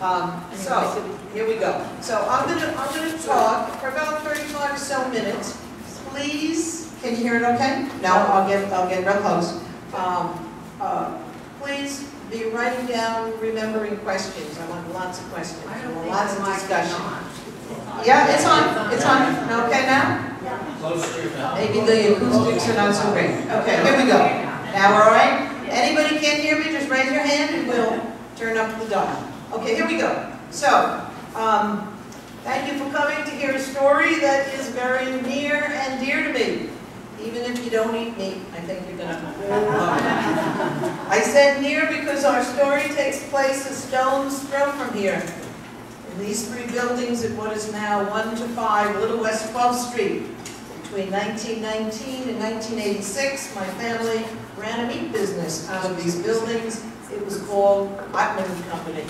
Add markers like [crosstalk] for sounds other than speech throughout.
Um, so, here we go. So I'm gonna, I'm gonna talk for about thirty-five or so minutes. Please, can you hear it okay? No, I'll get, I'll get real close. Um, uh, please be writing down, remembering questions. I want lots of questions, I don't and think lots of mic discussion. Yeah, it's on, it's on. Okay now? Close to your mouth. Maybe the acoustics are not so great. Okay, here we go. Now we're all right? Anybody can't hear me, just raise your hand and we'll turn up the dial. Okay, here we go. So, um, thank you for coming to hear a story that is very near and dear to me. Even if you don't eat meat, I think you're gonna love it. [laughs] I said near because our story takes place a stone's throw from here. In these three buildings at what is now 1 to 5 Little West 12th Street. Between 1919 and 1986, my family ran a meat business out of these buildings. It was called Ottman Company.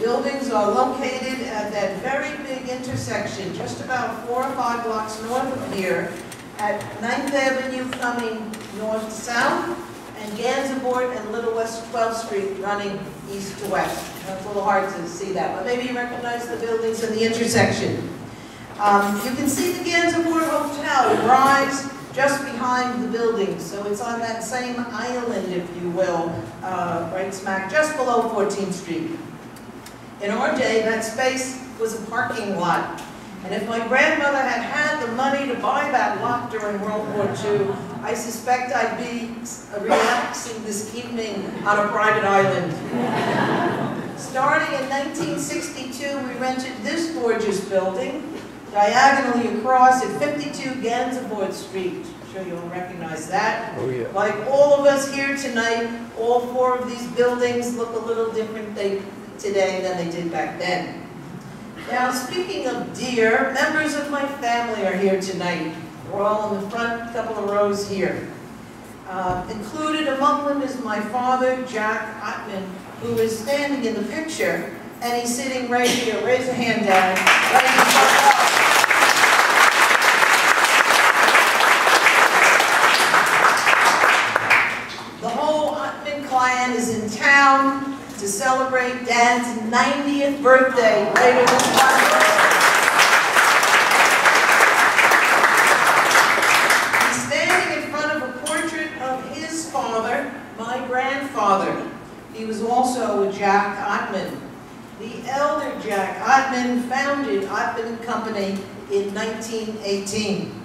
Buildings are located at that very big intersection, just about four or five blocks north of here, at 9th Avenue coming north-south, and Gansevoort and Little West 12th Street running east to west. It's a little hard to see that, but maybe you recognize the buildings in the intersection. Um, You can see the Gansevoort Hotel rise just behind the building, so it's on that same island, if you will, uh, right smack, just below 14th Street. In our day, that space was a parking lot. And if my grandmother had had the money to buy that lot during World War II, I suspect I'd be relaxing this evening on a private island. Starting in 1962, we rented this gorgeous building diagonally across at 52 Gansevoort Street. I'm sure you'll recognize that. Oh, yeah. Like all of us here tonight, all four of these buildings look a little different they- today than they did back then. Now, speaking of deer, members of my family are here tonight. We're all in the front couple of rows here. Uh, Included among them is my father, Jack Ottman, who is standing in the picture, and he's sitting right here. Raise a hand, Dad. Right in the front row. The whole Ottman clan is in town to celebrate Dad's 90th birthday later this month. He's standing in front of a portrait of his father, my grandfather. He was also a Jack Ottman. The elder Jack Ottman founded Ottman Company in 1918.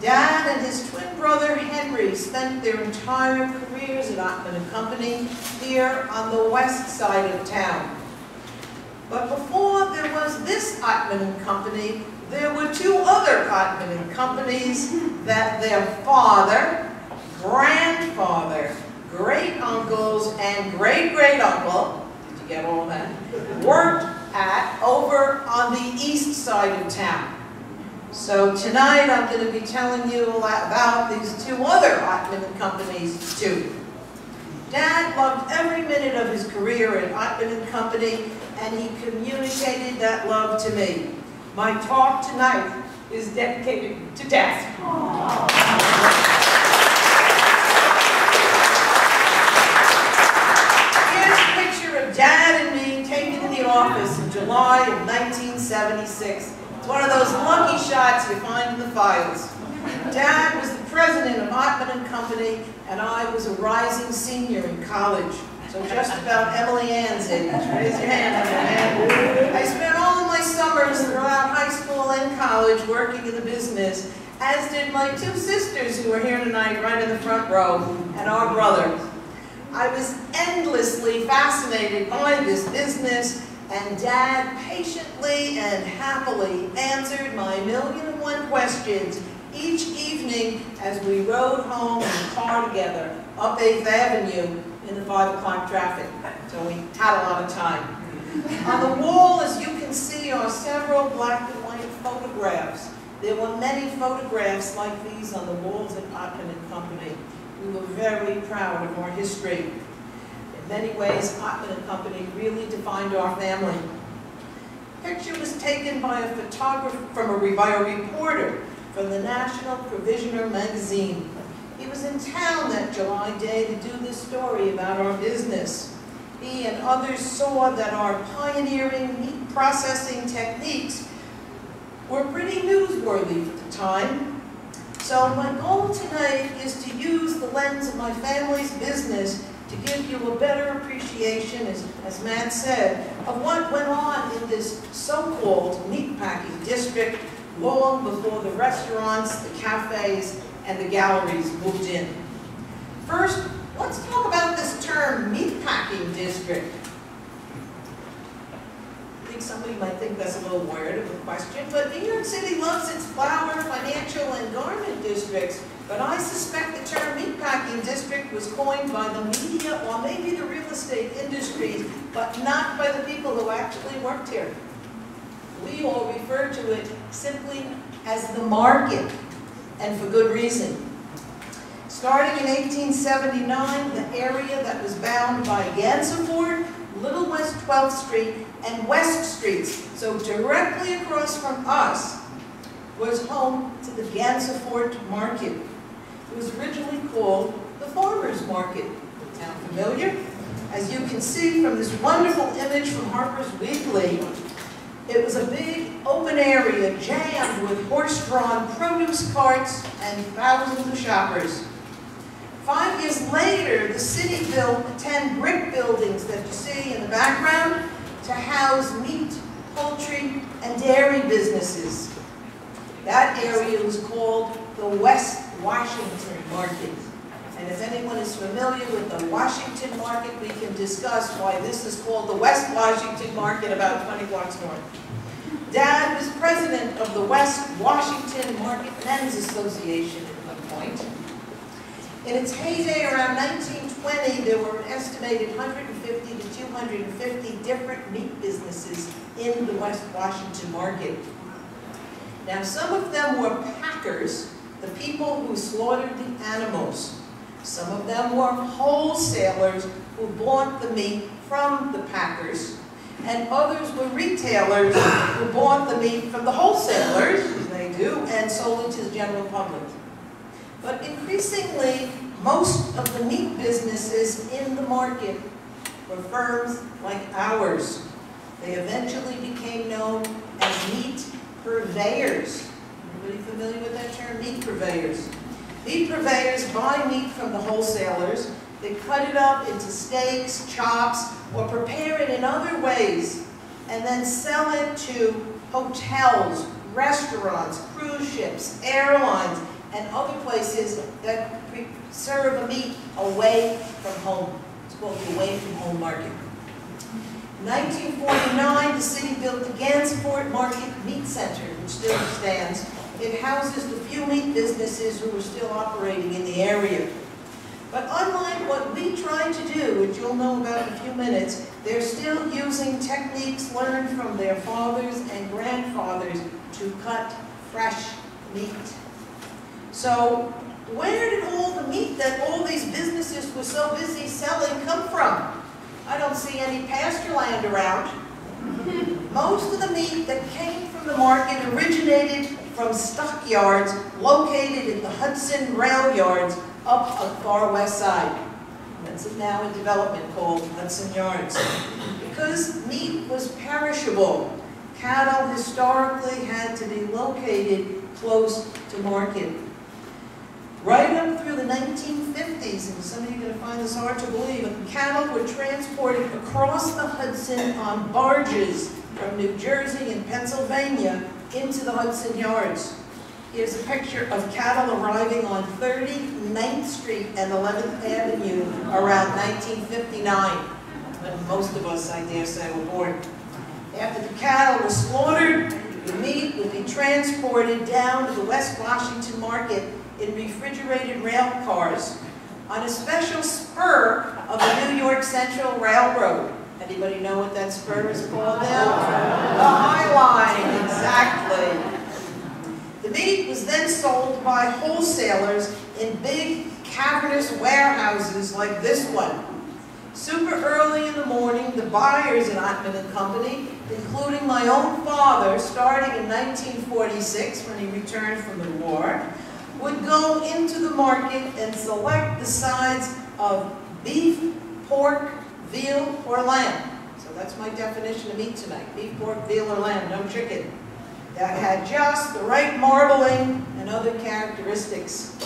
Dad and his twin brother Henry spent their entire careers at Ottman Company here on the west side of town. But before there was this Ottman Company, there were two other Ottman Companies that their father, grandfather, great uncles, and great great uncle, did you get all that? Worked at over on the east side of town. So tonight, I'm going to be telling you a lot about these two other Ottman Companies too. Dad loved every minute of his career at Ottman and Company, and he communicated that love to me. My talk tonight is dedicated to Dad. Here's a picture of Dad and me taken in the office in July of 1976. One of those lucky shots you find in the files. Dad was the president of Ottman and Company, and I was a rising senior in college. So just about Emily Ann's age. Raise your hand. I spent all my summers throughout high school and college working in the business, as did my two sisters who are here tonight, right in the front row, and our brother. I was endlessly fascinated by this business, and Dad patiently and happily answered my million and one questions each evening as we rode home in the car together up 8th Avenue in the 5 o'clock traffic. So we had a lot of time. On the wall, as you can see, are several black and white photographs. There were many photographs like these on the walls at Ottman and Company. We were very proud of our history. Many ways, Ottman and Company really defined our family. Picture was taken by a photographer, from a, by a reporter from the National Provisioner magazine. He was in town that July day to do this story about our business. He and others saw that our pioneering meat processing techniques were pretty newsworthy at the time. So my goal tonight is to use the lens of my family's business to give you a better appreciation, as, as Matt said, of what went on in this so-called meatpacking district long before the restaurants, the cafes, and the galleries moved in. First, let's talk about this term, meatpacking district. Think somebody might think that's a little weird of a question, but New York City loves its flower, financial, and garment districts. But I suspect the term meatpacking district was coined by the media or maybe the real estate industry, but not by the people who actually worked here. We all refer to it simply as the market, and for good reason. Starting in 1879, the area that was bound by Gansevoort, Little West 12th Street, and West Streets, so directly across from us, was home to the Gansevoort Market. It was originally called the Farmers Market. Sound familiar? As you can see from this wonderful image from Harper's Weekly, it was a big open area jammed with horse-drawn produce carts and thousands of shoppers. Five years later, the city built the 10 brick buildings that you see in the background to house meat, poultry, and dairy businesses. That area was called the West Washington Market. And if anyone is familiar with the Washington Market, we can discuss why this is called the West Washington Market about 20 blocks north. Dad was president of the West Washington Market Men's Association at one point. In its heyday around 1920, there were an estimated 150 to 250 different meat businesses in the West Washington market. Now, some of them were packers, the people who slaughtered the animals. Some of them were wholesalers who bought the meat from the packers. And others were retailers who bought the meat from the wholesalers, they do, and sold it to the general public. But increasingly, most of the meat businesses in the market were firms like ours. They eventually became known as meat purveyors. Everybody familiar with that term? Meat purveyors. Meat purveyors buy meat from the wholesalers. They cut it up into steaks, chops, or prepare it in other ways, and then sell it to hotels, restaurants, cruise ships, airlines, and other places that serve meat away from home. It's called the away from home market. In 1949, the city built the Gansevoort Market Meat Center, which still stands. It houses the few meat businesses who are still operating in the area. But unlike what we tried to do, which you'll know about in a few minutes, they're still using techniques learned from their fathers and grandfathers to cut fresh meat. So where did all the meat that all these businesses were so busy selling come from? I don't see any pasture land around. [laughs] Most of the meat that came from the market originated from stockyards located in the Hudson rail yards up on the far west side. That's now a development called Hudson Yards. Because meat was perishable, cattle historically had to be located close to market. Right up through the 1950s, and some of you are going to find this hard to believe, cattle were transported across the Hudson on barges from New Jersey and Pennsylvania into the Hudson Yards. Here's a picture of cattle arriving on 39th Street and 11th Avenue around 1959, when most of us, I dare say, were born. After the cattle were slaughtered, the meat would be transported down to the West Washington Market in refrigerated rail cars on a special spur of the New York Central Railroad. Anybody know what that spur is called now? The High Line, exactly. The meat was then sold by wholesalers in big cavernous warehouses like this one. Super early in the morning, the buyers at Ottman and Company, including my own father, starting in 1946 when he returned from the war, would go into the market and select the sides of beef, pork, veal, or lamb. So that's my definition of meat tonight, beef, pork, veal, or lamb, no chicken. That had just the right marbling and other characteristics.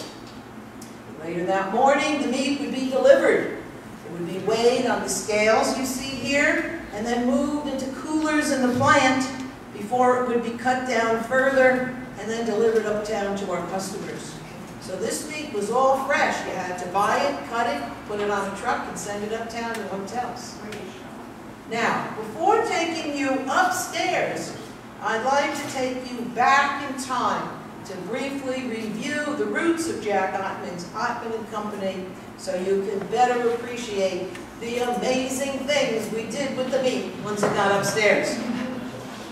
Later that morning, the meat would be delivered. It would be weighed on the scales you see here, and then moved into coolers in the plant before it would be cut down further and then delivered uptown to our customers. So this meat was all fresh. You had to buy it, cut it, put it on a truck, and send it uptown to hotels. Now, before taking you upstairs, I'd like to take you back in time to briefly review the roots of Jack Ottman's Ottman and Company so you can better appreciate the amazing things we did with the meat once it got upstairs.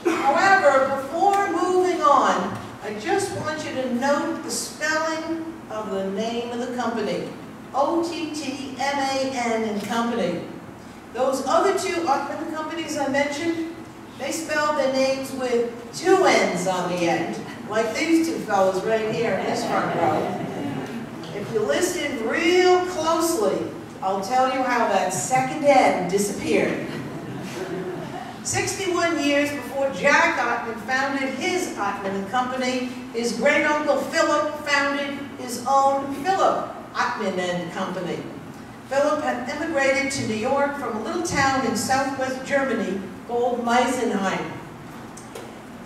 However, before moving on, I just want you to note the spelling of the name of the company. O-T-T-M-A-N and Company. Those other two Ottman companies I mentioned, they spelled their names with two N's on the end, like these two fellows right here in this front row. If you listen real closely, I'll tell you how that second N disappeared. 61 years before Jack Ottman founded his Ottman Company, his great-uncle Philip founded his own Philip Ottman and Company. Philip had emigrated to New York from a little town in southwest Germany called Meisenheim.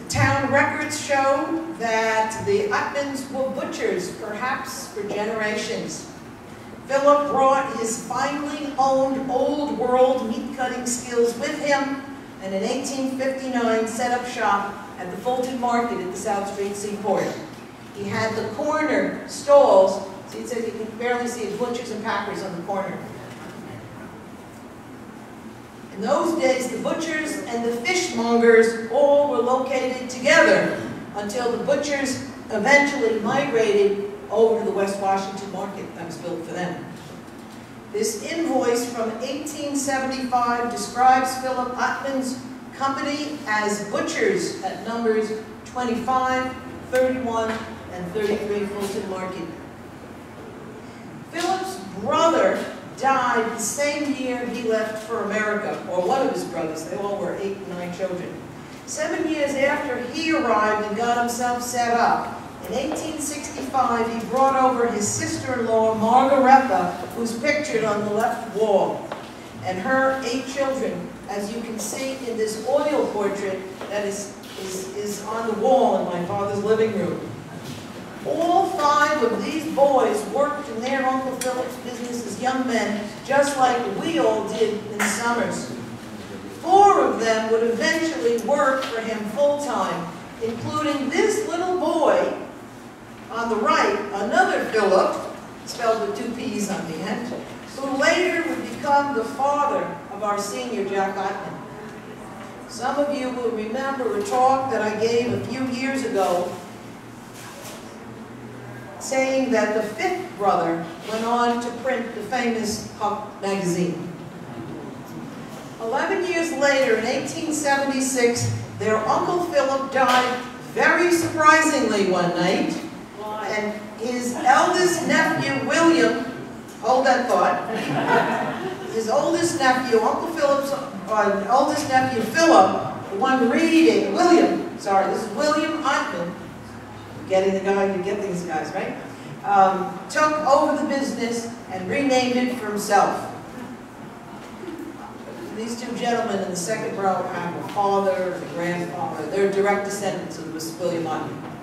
The town records show that the Ottmans were butchers, perhaps for generations. Philip brought his finely honed old world meat cutting skills with him and in 1859 set up shop at the Fulton Market at the South Street Seaport. He had the corner stalls, see it says you can barely see it, butchers and packers on the corner. In those days, the butchers and the fishmongers all were located together until the butchers eventually migrated over to the West Washington market that was built for them. This invoice from 1875 describes Philip Ottman's company as butchers at numbers 25, 31, and 33 Fulton Market. Philip's brother died the same year he left for America, or one of his brothers. They all were eight nine children. Seven years after he arrived and got himself set up, in 1865, he brought over his sister-in-law, Margaretha, who's pictured on the left wall, and her eight children, as you can see in this oil portrait that is, is, is on the wall in my father's living room. All five of these boys worked in their Uncle Philip's business as young men, just like we all did in summers. Four of them would eventually work for him full-time, including this little boy on the right, another Philip, spelled with two P's on the end, who later would become the father of our senior Jack Ottman. Some of you will remember a talk that I gave a few years ago saying that the fifth brother went on to print the famous Puck magazine. Eleven years later, in 1876, their Uncle Philip died very surprisingly one night, and his eldest nephew, William, hold that thought, his oldest nephew, Uncle Philip's uh, oldest nephew, Philip, the one reading, William, sorry, this is William Ottman, getting the guy, to get these guys, right? Um, took over the business and renamed it for himself. These two gentlemen in the second row have a father and a grandfather. They're direct descendants of. William Ottman.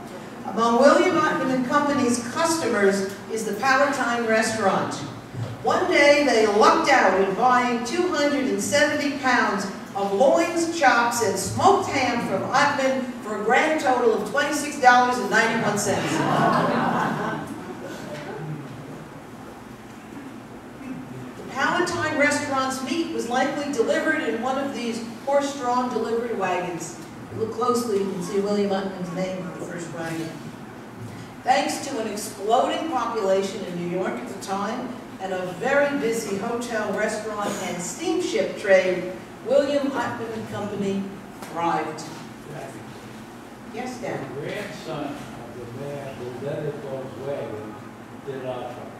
Among William and Company's customers is the Palatine Restaurant. One day they lucked out in buying 270 pounds of loins, chops, and smoked ham from Ottman for a grand total of $26.91. the Palatine Restaurant's meat was likely delivered in one of these horse-drawn delivery wagons. Look closely, you can see William Ottman's name on the first wagon. Thanks to an exploding population in New York at the time, and a very busy hotel, restaurant, and steamship trade, William Ottman and Company thrived. Yes, The Dan? grandson of the man who led it those wagons did.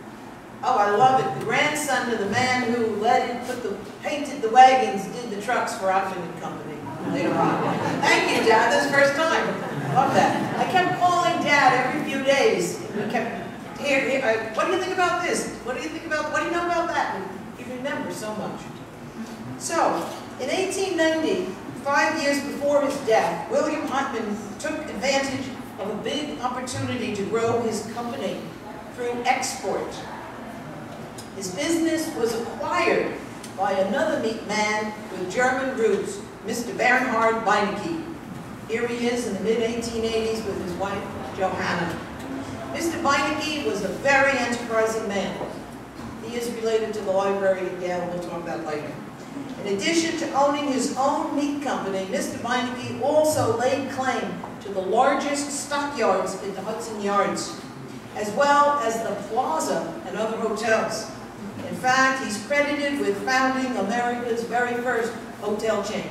Oh, I love it. The grandson of the man who led it, put the, painted the wagons, did the trucks for and Company later on. Thank you, Dad. That's the first time. Love that. I kept calling Dad every few days. He kept, here, here, I- what do you think about this? What do you think about, what do you know about that? He remembers so much. So, in 1890, five years before his death, William Ottman took advantage of a big opportunity to grow his company through export. His business was acquired by another meat man with German roots, Mr. Bernhard Beinecke. Here he is in the mid-1880s with his wife, Johanna. Mr. Beinecke was a very enterprising man. He is related to the library at Yale, we'll talk about later. In addition to owning his own meat company, Mr. Beinecke also laid claim to the largest stockyards in the Hudson Yards, as well as the Plaza and other hotels. In fact, he's credited with founding America's very first hotel chain.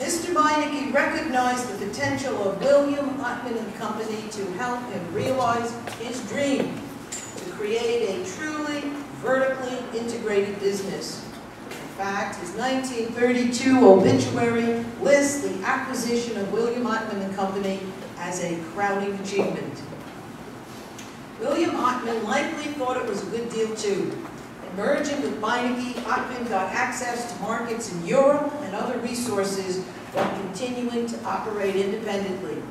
Mr. Beinecke recognized the potential of William Ottman and Company to help him realize his dream to create a truly vertically integrated business. In fact, his 1932 obituary lists the acquisition of William Ottman and Company as a crowning achievement. William Ottman likely thought it was a good deal too. In merging with Beinecke, Ottman got access to markets in Europe and other resources while continuing to operate independently.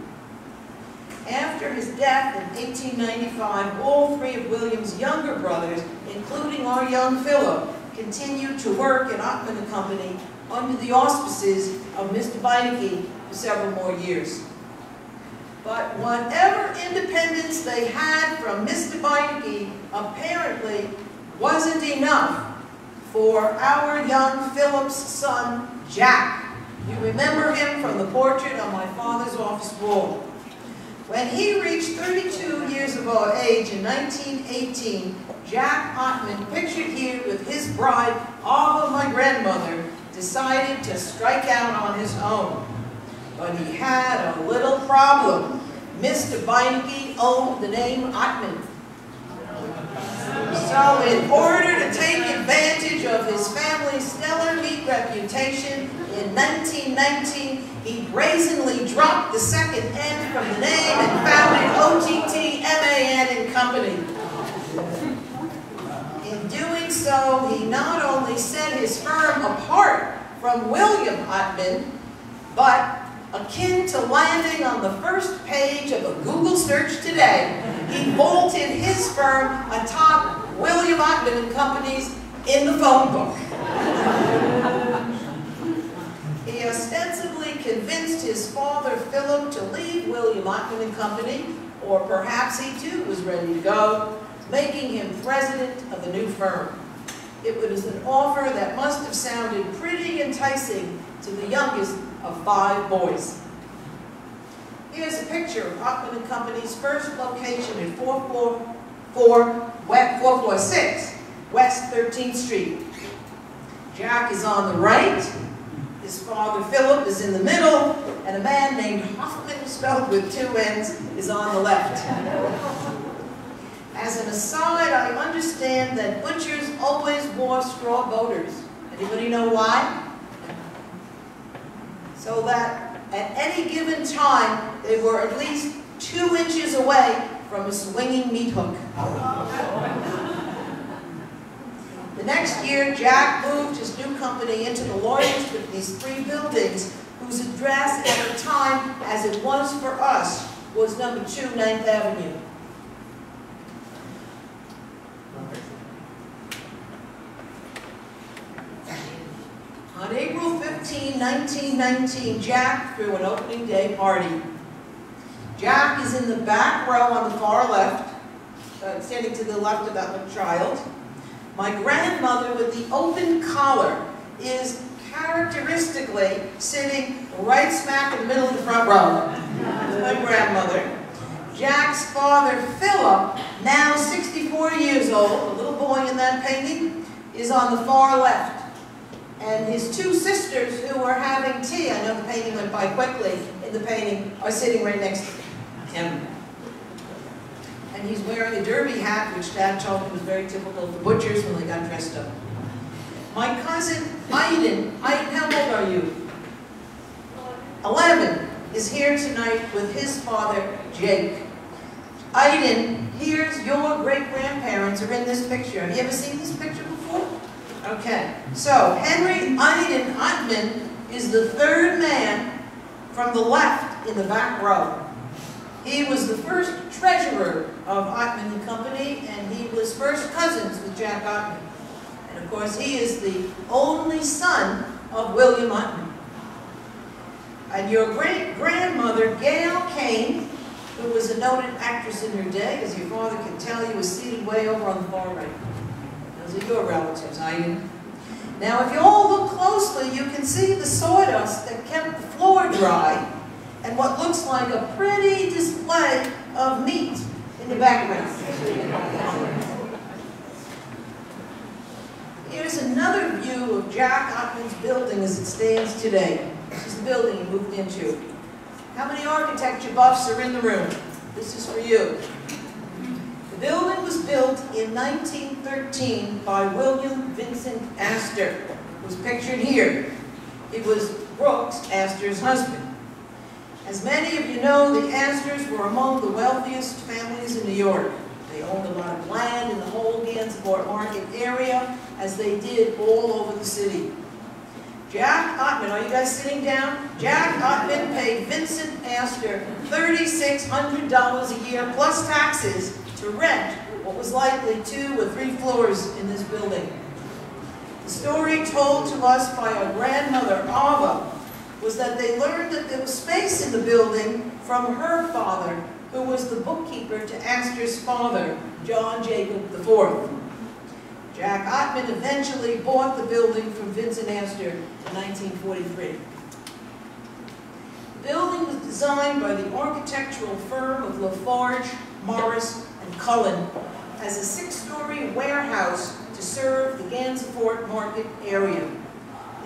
After his death in 1895, all three of William's younger brothers, including our young Philip, continued to work at Ottman and Company under the auspices of Mr. Beinecke for several more years. But whatever independence they had from Mr. Beinecke apparently wasn't enough for our young Philip's son, Jack. You remember him from the portrait on my father's office wall. When he reached 32 years of age in 1918, Jack Ottman, pictured here with his bride, Ava, my grandmother, decided to strike out on his own. But he had a little problem. Mr. Beinecke owned the name Ottman. So in order to take advantage of his family's stellar meat reputation, in 1919, he brazenly dropped the second N from the name and founded OTT MAN and Company. In doing so, he not only set his firm apart from William Ottman, but akin to landing on the first page of a Google search today, he vaulted his firm atop William Ottman and Company's in the phone book. He ostensibly convinced his father Philip to leave William Ottman and Company, or perhaps he too was ready to go, making him president of the new firm. It was an offer that must have sounded pretty enticing to the youngest of five boys. Here's a picture of and Company's first location at 444, West, 446 West 13th Street. Jack is on the right, his father Philip is in the middle, and a man named Hoffman, spelled with two N's, is on the left. As an aside, I understand that butchers always wore straw boaters. Anybody know why? So that at any given time, they were at least two inches away from a swinging meat hook. The next year, Jack moved his new company into the largest of these three buildings, whose address at the time, as it was for us, was number 2 Ninth Avenue. On April 15, 1919, Jack threw an opening day party. Jack is in the back row on the far left, uh, standing to the left of that child. My grandmother with the open collar is characteristically sitting right smack in the middle of the front row. My grandmother. Jack's father, Philip, now 64 years old, the little boy in that painting, is on the far left. And his two sisters who are having tea, I know the painting went by quickly in the painting, are sitting right next to him. And he's wearing a derby hat, which Dad told me was very typical of the butchers when they got dressed up. My cousin, Aiden, Aiden, how old are you? 11, is here tonight with his father, Jake. Aiden, here's your great-grandparents are in this picture. Have you ever seen this picture? Okay, so Henry Aiden Ottman is the third man from the left in the back row. He was the first treasurer of Ottman and Company, and he was first cousins with Jack Ottman. And of course, he is the only son of William Ottman. And your great-grandmother, Gail Kane, who was a noted actress in her day, as your father can tell you, was seated way over on the far right. Those are your relatives, Aiden. Now, if you all look closely, you can see the sawdust that kept the floor dry and what looks like a pretty display of meat in the background. Here's another view of Jack Ottman's building as it stands today. This is the building he moved into. How many architecture buffs are in the room? This is for you. The building was built in 1913 by William Vincent Astor, who's pictured here. He was Brooke Astor's husband. As many of you know, the Astors were among the wealthiest families in New York. They owned a lot of land in the whole Gansevoort Market area, as they did all over the city. Jack Ottman, are you guys sitting down? Jack Ottman paid Vincent Astor $3,600 a year plus taxes to rent what was likely two or three floors in this building. The story told to us by our grandmother, Ava, was that they learned that there was space in the building from her father, who was the bookkeeper to Astor's father, John Jacob IV. Jack Ottman eventually bought the building from Vincent Astor in 1943. The building was designed by the architectural firm of Lafarge, Morris, and Cullen as a six-story warehouse to serve the Gansevoort market area.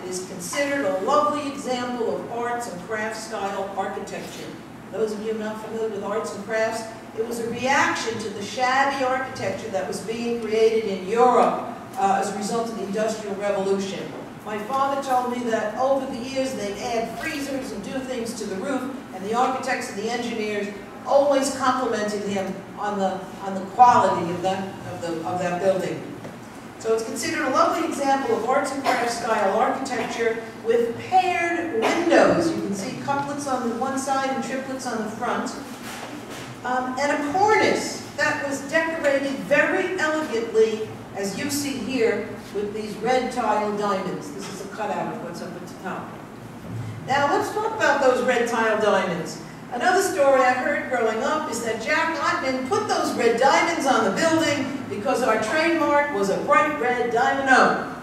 It is considered a lovely example of arts and crafts style architecture. Those of you not familiar with arts and crafts, it was a reaction to the shabby architecture that was being created in Europe uh, as a result of the Industrial Revolution. My father told me that over the years they'd add freezers and do things to the roof, and the architects and the engineers always complimented him on the, on the quality of that, of, the, of that building. So it's considered a lovely example of arts and crafts style architecture with paired windows. You can see couplets on the one side and triplets on the front. Um, and a cornice that was decorated very elegantly, as you see here, with these red tile diamonds. This is a cutout of what's up at the top. Now let's talk about those red tile diamonds. Another story I heard growing up is that Jack Ottman put those red diamonds on the building because our trademark was a bright red diamond O,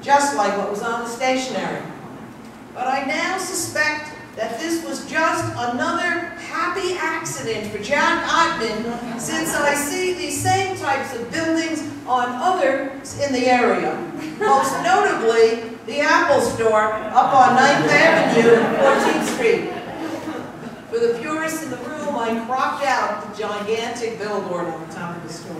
just like what was on the stationery. But I now suspect that this was just another happy accident for Jack Ottman since I see these same types of buildings on others in the area. Most notably, the Apple Store up on 9th Avenue, 14th Street. For the purists in the room, I cropped out the gigantic billboard on the top of the store.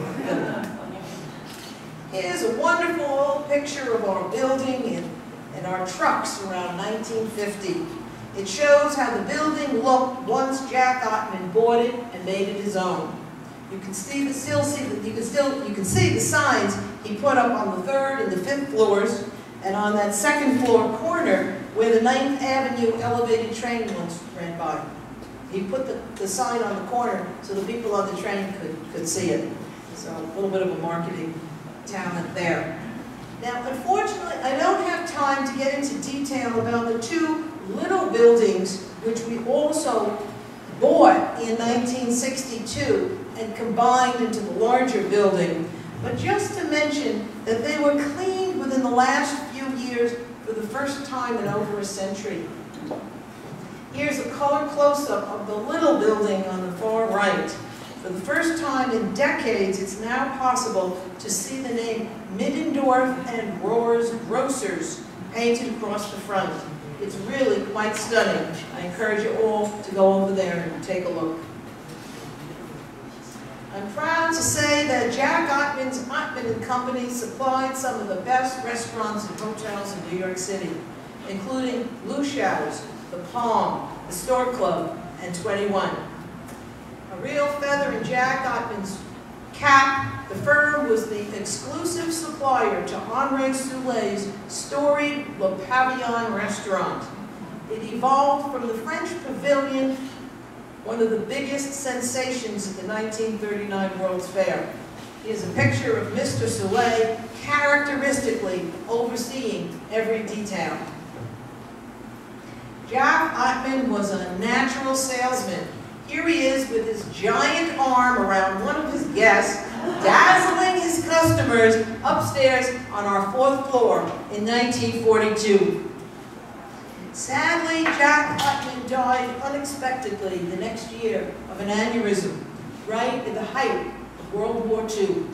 Here's a wonderful picture of our building and, and our trucks around 1950. It shows how the building looked once Jack Ottman bought it and made it his own. You can see the still see the, you can still you can see the signs he put up on the third and the fifth floors, and on that second floor corner where the 9th Avenue elevated train once ran by. He put the, the sign on the corner so the people on the train could, could see it. So a little bit of a marketing talent there. Now, unfortunately, I don't have time to get into detail about the two little buildings which we also bought in 1962 and combined into the larger building. But just to mention that they were cleaned within the last few years for the first time in over a century. Here's a color close-up of the little building on the far right. For the first time in decades, it's now possible to see the name Middendorf and Rohr's Grocers painted across the front. It's really quite stunning. I encourage you all to go over there and take a look. I'm proud to say that Jack Ottman's Ottman and Company supplied some of the best restaurants and hotels in New York City, including Luchow's, The Palm, the Stork Club, and 21. A real feather in Jack Ottman's cap, the firm was the exclusive supplier to Henri Soulé's storied Le Pavillon restaurant. It evolved from the French Pavilion one of the biggest sensations at the 1939 World's Fair. Here's a picture of Mr. Soulet characteristically overseeing every detail. Jack Ottman was a natural salesman. Here he is with his giant arm around one of his guests, dazzling his customers upstairs on our fourth floor in 1942. Sadly, Jack Ottman died unexpectedly the next year of an aneurysm, right at the height of World War II.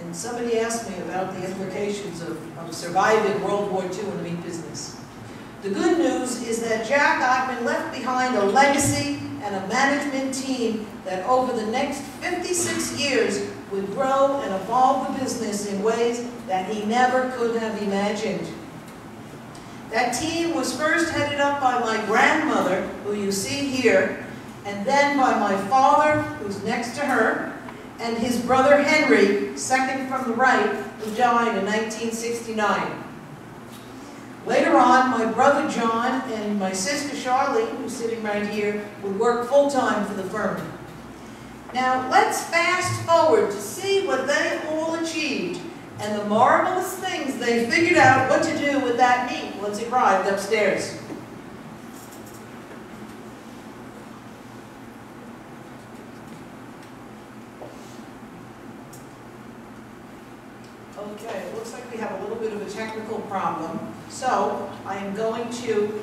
And somebody asked me about the implications of, of surviving World War II in the meat business. The good news is that Jack Ottman left behind a legacy and a management team that over the next 56 years would grow and evolve the business in ways that he never could have imagined. That team was first headed up by my grandmother, who you see here, and then by my father, who's next to her, and his brother Henry, second from the right, who died in 1969. Later on, my brother John and my sister Charlene, who's sitting right here, would work full-time for the firm. Now, let's fast forward to see what they all achieved and the marvelous things they figured out what to do with that meat once it arrived upstairs. Okay, it looks like we have a little bit of a technical problem. So I am going to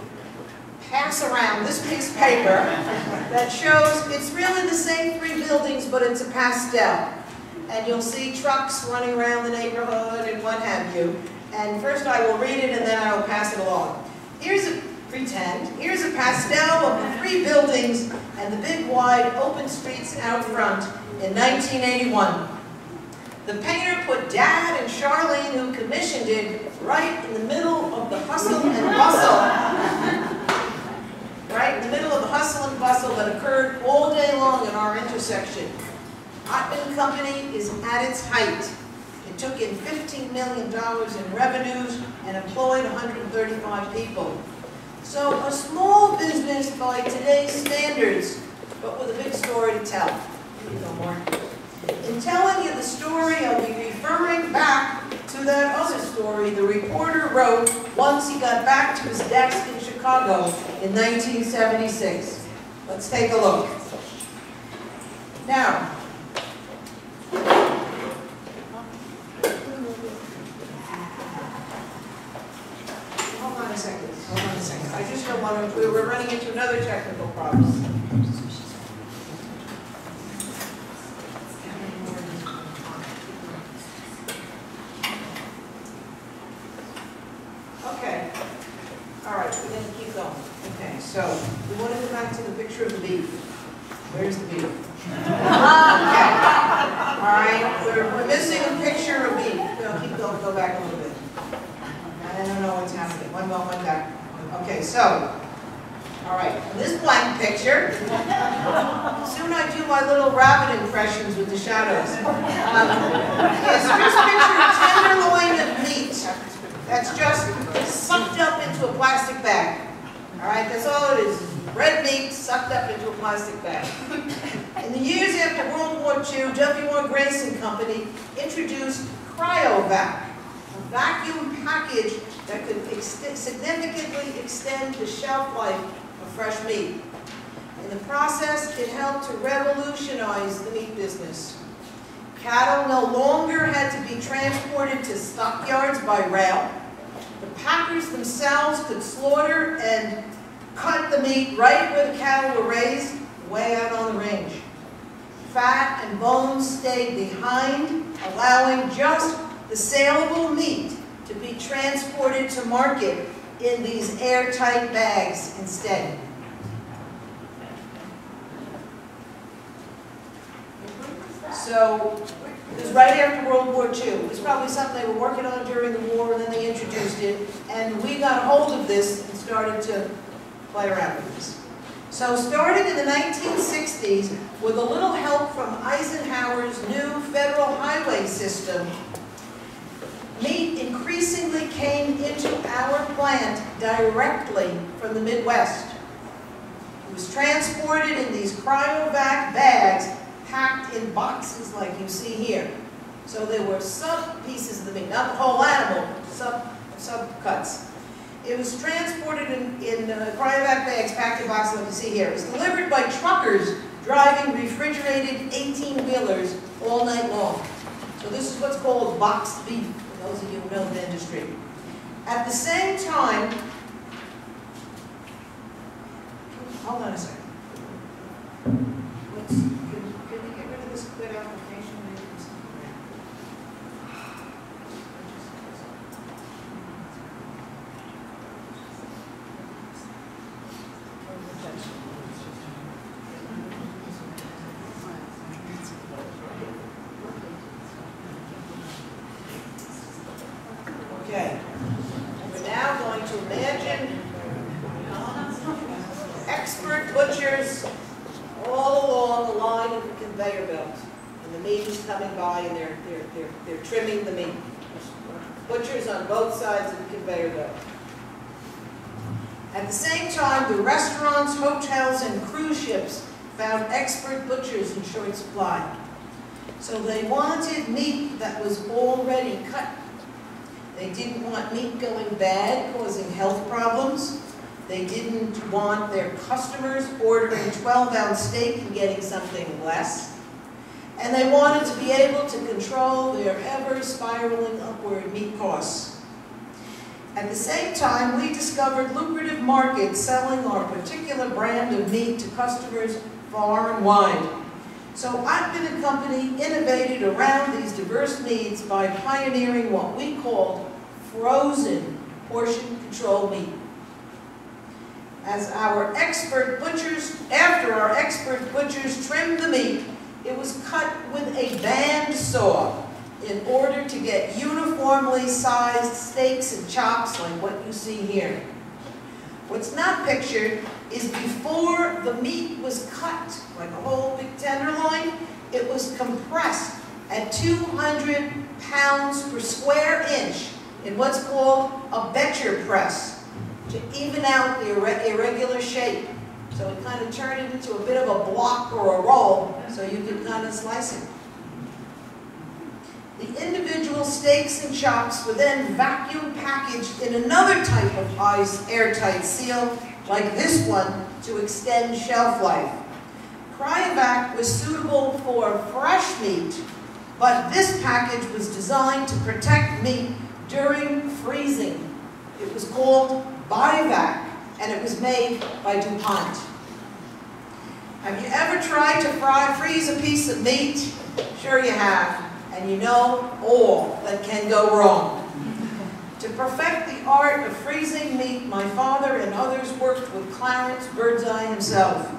pass around this piece of paper that shows it's really the same three buildings, but it's a pastel and you'll see trucks running around the neighborhood and what have you. And first I will read it and then I will pass it along. Here's a pretend, here's a pastel of the three buildings and the big wide open streets out front in 1981. The painter put Dad and Charlene, who commissioned it, right in the middle of the hustle and bustle. right in the middle of the hustle and bustle that occurred all day long in our intersection. Ottman Company is at its height. It took in $15 million in revenues and employed 135 people. So a small business by today's standards, but with a big story to tell. Here you go, Mark. In telling you the story, I'll be referring back to that other story the reporter wrote once he got back to his desk in Chicago in 1976. Let's take a look. Now, hold on a second, hold on a second. I just want to we're running into another technical problem. Okay. All right, we're going to keep going. Okay, so we want to go back to the picture of the beef. Where's the beef? okay. All right, we're, we're missing a picture of beef. No, keep going, go back a little bit. I don't know what's happening. One more, one back. Okay, so all right, this blank picture, soon I do my little rabbit impressions with the shadows. Um, yes, just picture a tenderloin of meat that's just sucked up into a plastic bag. All right, that's all it is. Red meat sucked up into a plastic bag. In the years after World War II, W.R. Grace and Company introduced CryoVac, a vacuum package that could ex significantly extend the shelf life of fresh meat. In the process, it helped to revolutionize the meat business. Cattle no longer had to be transported to stockyards by rail. The packers themselves could slaughter and cut the meat right where the cattle were raised, way out on the range. Fat, and bones stayed behind, allowing just the saleable meat to be transported to market in these airtight bags instead. So, it was right after World War II. It was probably something they were working on during the war, and then they introduced it. And we got a hold of this and started to play around with this. So starting in the 1960s, with a little help from Eisenhower's new federal highway system, meat increasingly came into our plant directly from the Midwest. It was transported in these cryovac bags packed in boxes like you see here. So there were sub pieces of the meat, not the whole animal, sub, sub cuts. It was transported in, in uh, cryovac bags packed in boxes like you see here. It was delivered by truckers driving refrigerated 18-wheelers all night long. So this is what's called boxed beef, for those of you who know the industry. At the same time, hold on a second. Let's, can, can we get rid of this quit application? Maybe it's- Okay. We're now going to imagine expert butchers all along the line of the conveyor belt. And the meat is coming by and they're, they're, they're, they're trimming the meat. Butchers on both sides of the conveyor belt. At the same time, the restaurants, hotels, and cruise ships found expert butchers in short supply. So they wanted meat that was already cut. They didn't want meat going bad, causing health problems. They didn't want their customers ordering 12-ounce steak and getting something less. And they wanted to be able to control their ever spiraling upward meat costs. At the same time, we discovered lucrative markets selling our particular brand of meat to customers far and wide. So Ottman and Company innovated around these diverse needs by pioneering what we called frozen portion control meat. As our expert butchers, after our expert butchers trimmed the meat, it was cut with a band saw in order to get uniformly sized steaks and chops like what you see here. What's not pictured is before the meat was cut, like a whole big tenderloin, it was compressed at 200 pounds per square inch in what's called a Becher press to even out the irre irregular shape. So it kind of turned it into a bit of a block or a roll so you could kind of slice it. The individual steaks and chops were then vacuum packaged in another type of airtight seal, like this one, to extend shelf life. Cryovac was suitable for fresh meat, but this package was designed to protect meat during freezing. It was called Biovac, and it was made by DuPont. Have you ever tried to fry, freeze a piece of meat? Sure you have and you know all that can go wrong. To perfect the art of freezing meat, my father and others worked with Clarence Birdseye himself.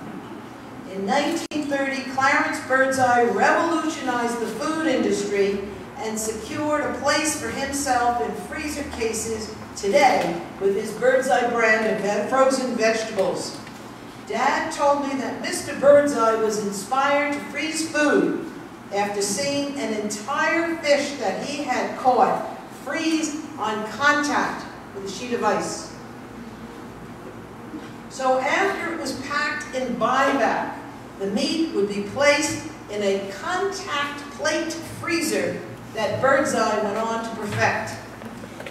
In 1930, Clarence Birdseye revolutionized the food industry and secured a place for himself in freezer cases today with his Birdseye brand of frozen vegetables. Dad told me that Mr. Birdseye was inspired to freeze food after seeing an entire fish that he had caught freeze on contact with a sheet of ice. So after it was packed in Biovac, the meat would be placed in a contact plate freezer that Birdseye went on to perfect.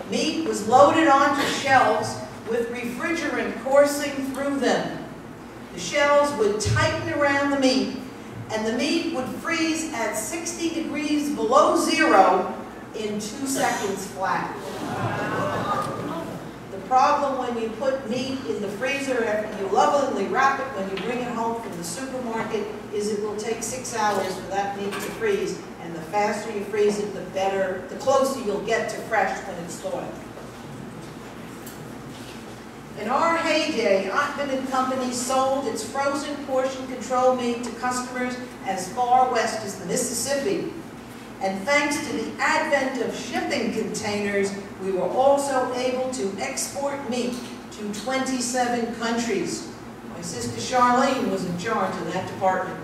Meat was loaded onto shelves with refrigerant coursing through them. The shells would tighten around the meat and the meat would freeze at 60 degrees below zero in two seconds flat. The problem when you put meat in the freezer after you lovingly wrap it when you bring it home from the supermarket is it will take six hours for that meat to freeze. And the faster you freeze it, the better, the closer you'll get to fresh when it's thawed. In our heyday, Ottman Company sold its frozen portion control meat to customers as far west as the Mississippi. And thanks to the advent of shipping containers, we were also able to export meat to 27 countries. My sister Charlene was in charge of that department.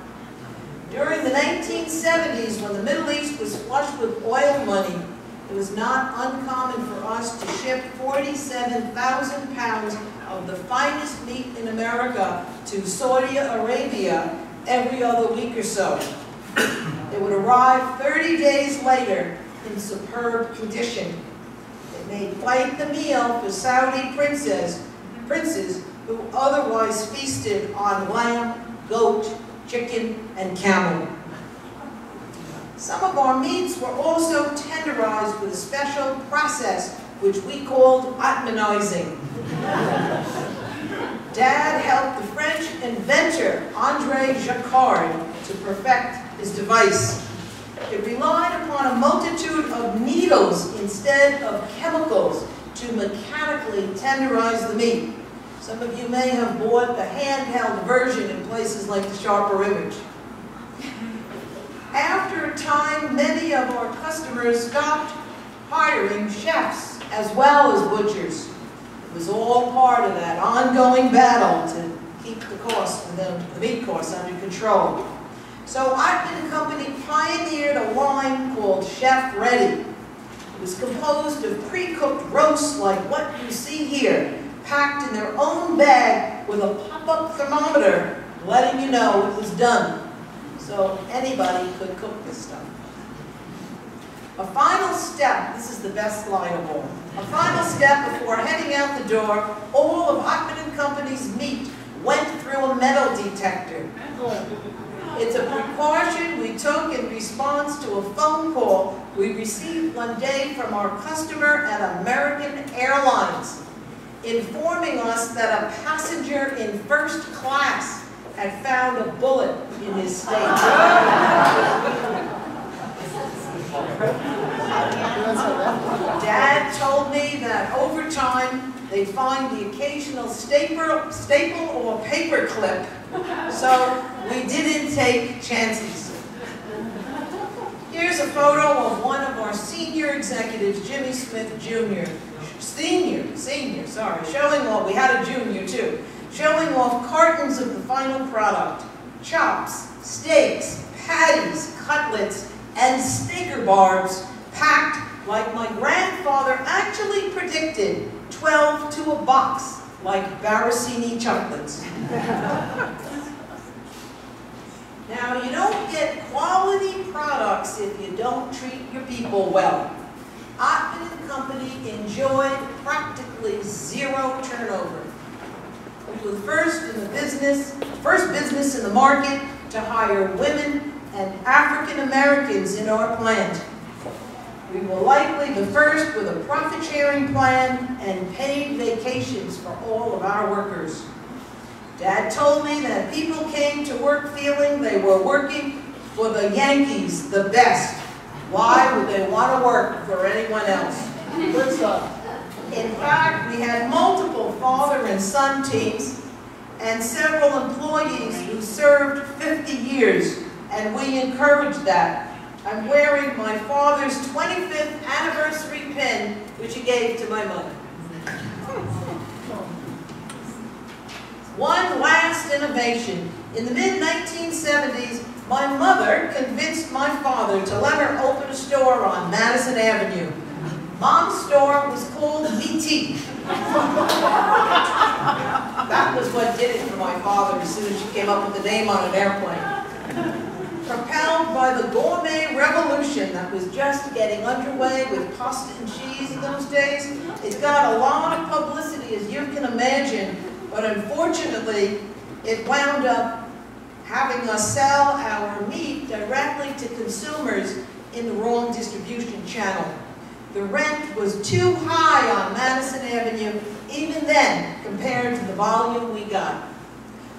During the 1970s, when the Middle East was flush with oil money, it was not uncommon for us to ship 47,000 pounds of the finest meat in America to Saudi Arabia every other week or so. It would arrive 30 days later in superb condition. It made quite the meal for Saudi princes, princes who otherwise feasted on lamb, goat, chicken, and camel. Some of our meats were also tenderized with a special process which we called Ottmanizing. Dad helped the French inventor Andre Jaccard to perfect his device. It relied upon a multitude of needles instead of chemicals to mechanically tenderize the meat. Some of you may have bought the handheld version in places like the Sharper Image. After a time, many of our customers stopped hiring chefs as well as butchers. It was all part of that ongoing battle to keep the cost, the, the meat costs under control. So Ottman Company pioneered a line called Chef Ready. It was composed of pre-cooked roasts like what you see here, packed in their own bag with a pop-up thermometer letting you know it was done. So anybody could cook this stuff. A final step, this is the best slide of all. A final step before heading out the door, all of Ottman & Company's meat went through a metal detector. It's a precaution we took in response to a phone call we received one day from our customer at American Airlines, informing us that a passenger in first class had found a bullet in his steak. Dad told me that over time, they find the occasional staple, staple or paper clip, so we didn't take chances. Here's a photo of one of our senior executives, Jimmy Smith Jr. Senior, senior, sorry, showing off, we had a junior too, showing off cartons of the final product, chops, steaks, patties, cutlets, and Snicker bars packed like my grandfather actually predicted, 12 to a box, like Barricini chocolates. now, you don't get quality products if you don't treat your people well. Ottman and Company enjoyed practically zero turnover. We were first in the business, first business in the market to hire women and African Americans in our plant. We were likely the first with a profit-sharing plan and paid vacations for all of our workers. Dad told me that people came to work feeling they were working for the Yankees the best. Why would they want to work for anyone else? Good stuff. In fact, we had multiple father and son teams and several employees who served 50 years, and we encouraged that. I'm wearing my father's 25th anniversary pin, which he gave to my mother. One last innovation. In the mid-1970s, my mother convinced my father to let her open a store on Madison Avenue. Mom's store was called VT. that was what did it for my father as soon as she came up with the name on an airplane propelled by the gourmet revolution that was just getting underway with pasta and cheese in those days. It got a lot of publicity, as you can imagine, but unfortunately, it wound up having us sell our meat directly to consumers in the wrong distribution channel. The rent was too high on Madison Avenue, even then, compared to the volume we got.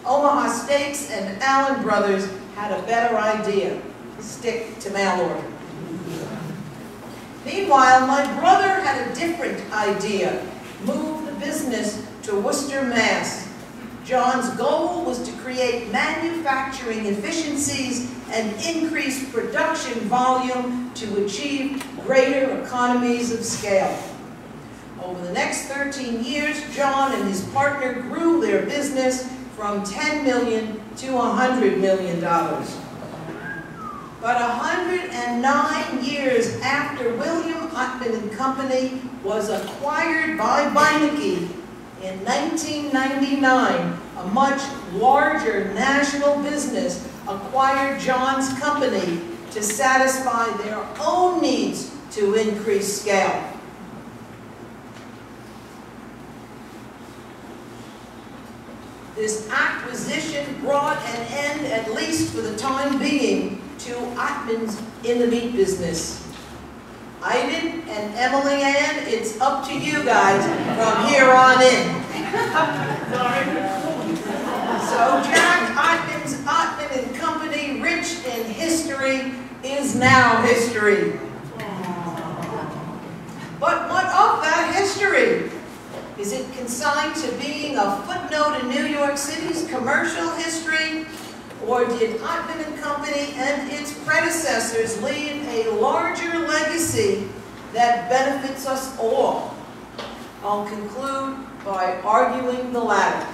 Omaha Steaks and Allen Brothers had a better idea. Stick to mail order. Meanwhile, my brother had a different idea. Move the business to Worcester, Mass. John's goal was to create manufacturing efficiencies and increase production volume to achieve greater economies of scale. Over the next 13 years, John and his partner grew their business from 10 million to 100 million dollars. But 109 years after William Ottman and Company was acquired by Beinecke in 1999, a much larger national business acquired John's company to satisfy their own needs to increase scale. This acquisition brought an end, at least for the time being, to Ottman's in the meat business. Iden and Emily Ann, it's up to you guys from here on in. [laughs] So Jack Ottman's Ottman and Company, rich in history, is now history. But what of that history? Is it consigned to being a footnote in New York City's commercial history? Or did Ottman and Company and its predecessors leave a larger legacy that benefits us all? I'll conclude by arguing the latter.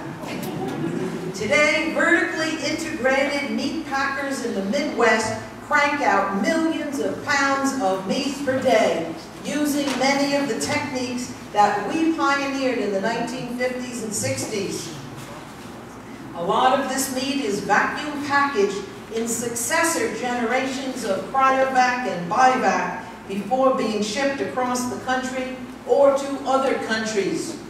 Today, vertically integrated meat packers in the Midwest crank out millions of pounds of meat per day using many of the techniques that we pioneered in the 1950s and 60s. A lot of this meat is vacuum packaged in successor generations of cryovac and biovac before being shipped across the country or to other countries.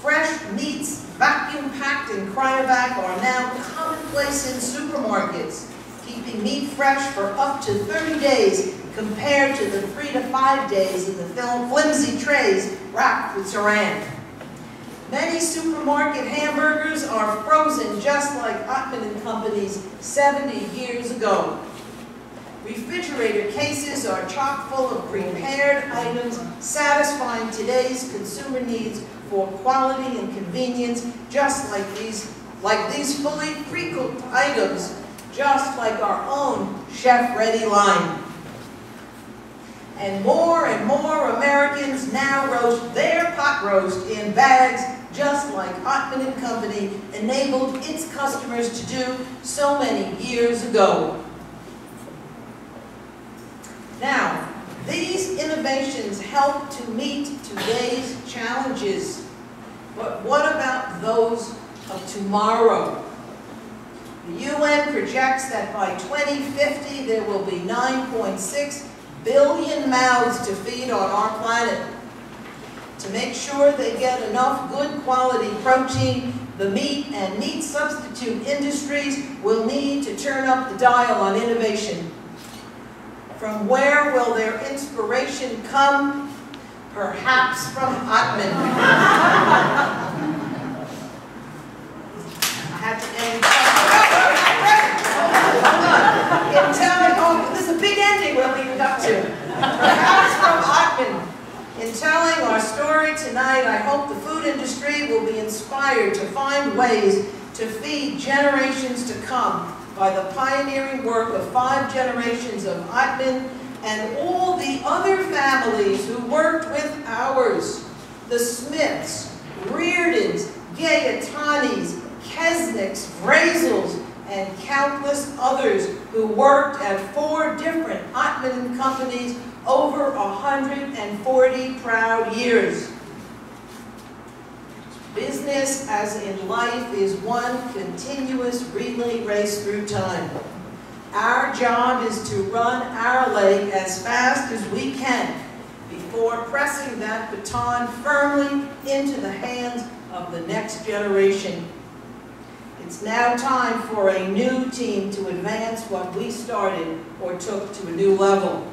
Fresh meats vacuum packed in cryovac are now commonplace in supermarkets, keeping meat fresh for up to 30 days compared to the three to five days in the film flimsy trays wrapped with saran. Many supermarket hamburgers are frozen just like Ottman and Company's 70 years ago. Refrigerator cases are chock full of prepared items satisfying today's consumer needs for quality and convenience, just like these, like these fully pre-cooked items, just like our own chef-ready line. And more and more Americans now roast their pot roast in bags, just like Ottman and Company enabled its customers to do so many years ago. Now, these innovations help to meet today's challenges. But what about those of tomorrow? The UN projects that by 2050 there will be 9.6 billion mouths to feed on our planet. To make sure they get enough good quality protein, the meat and meat substitute industries will need to turn up the dial on innovation. From where will their inspiration come? Perhaps from Ottman. I had to end. Hold on. In telling, oh, this is a big ending we're leading up to. Perhaps from Ottman. In telling our story tonight, I hope the food industry will be inspired to find ways to feed generations to come by the pioneering work of five generations of Ottman and all the other families who worked with ours. The Smiths, Reardons, Gayetanis, Kesnicks, Vrazels, and countless others who worked at four different Ottman companies over 140 proud years. Business, as in life, is one continuous relay race through time. Our job is to run our leg as fast as we can before pressing that baton firmly into the hands of the next generation. It's now time for a new team to advance what we started or took to a new level.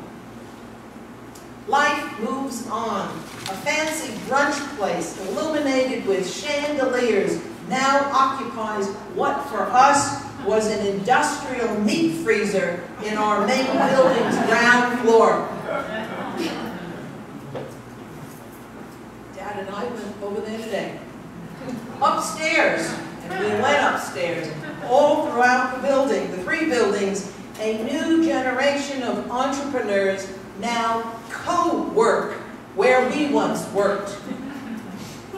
Life moves on. A fancy brunch place illuminated with chandeliers now occupies what for us was an industrial meat freezer in our main building's ground floor. Dad and I went over there today. Upstairs, and we went upstairs, all throughout the building, the three buildings, a new generation of entrepreneurs now co-work where we once worked.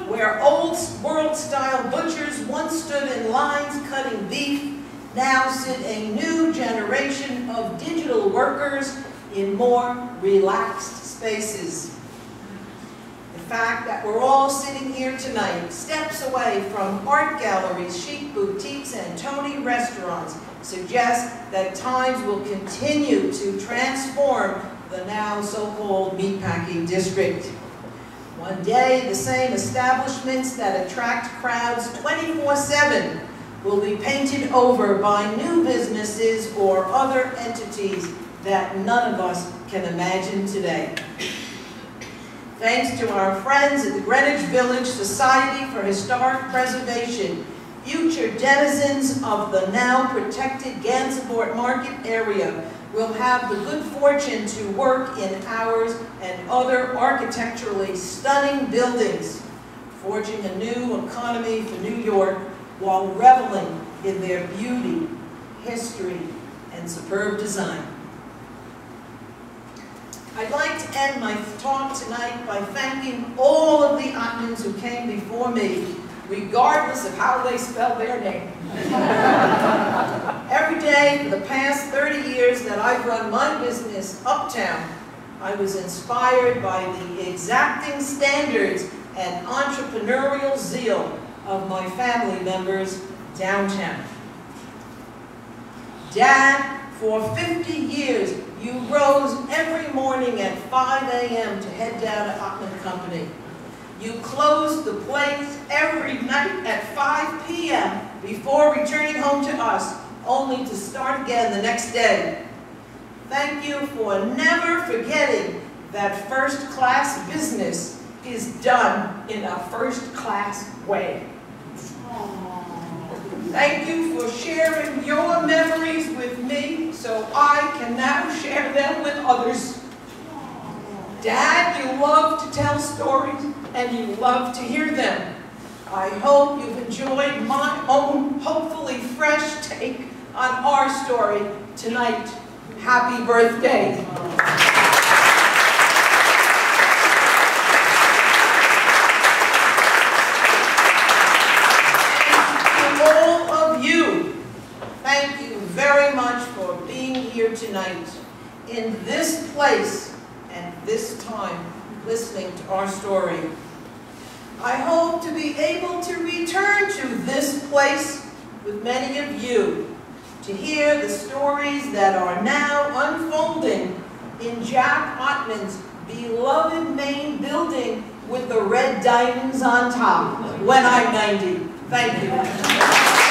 Where old world-style butchers once stood in lines cutting beef, now sit a new generation of digital workers in more relaxed spaces. The fact that we're all sitting here tonight, steps away from art galleries, chic boutiques, and Tony restaurants, suggests that times will continue to transform the now so-called meatpacking district. One day, the same establishments that attract crowds 24-7 will be painted over by new businesses or other entities that none of us can imagine today. Thanks to our friends at the Greenwich Village Society for Historic Preservation, future denizens of the now protected Gansevoort Market area will have the good fortune to work in ours and other architecturally stunning buildings, forging a new economy for New York while reveling in their beauty, history, and superb design. I'd like to end my talk tonight by thanking all of the Ottmans who came before me, regardless of how they spell their name. [laughs] Every day for the past 30 years that I've run my business uptown, I was inspired by the exacting standards and entrepreneurial zeal of my family members downtown. Dad, for 50 years, you rose every morning at 5 a.m. to head down to Ottman Company. You closed the place every night at 5 p.m. before returning home to us, only to start again the next day. Thank you for never forgetting that first-class business is done in a first-class way. Thank you for sharing your memories with me so I can now share them with others. Dad, you love to tell stories and you love to hear them. I hope you've enjoyed my own hopefully fresh take on our story tonight. Happy birthday. all of you, thank you very much for being here tonight in this place this time listening to our story. I hope to be able to return to this place with many of you to hear the stories that are now unfolding in Jack Ottman's beloved main building with the red diamonds on top when I'm 90. Thank you.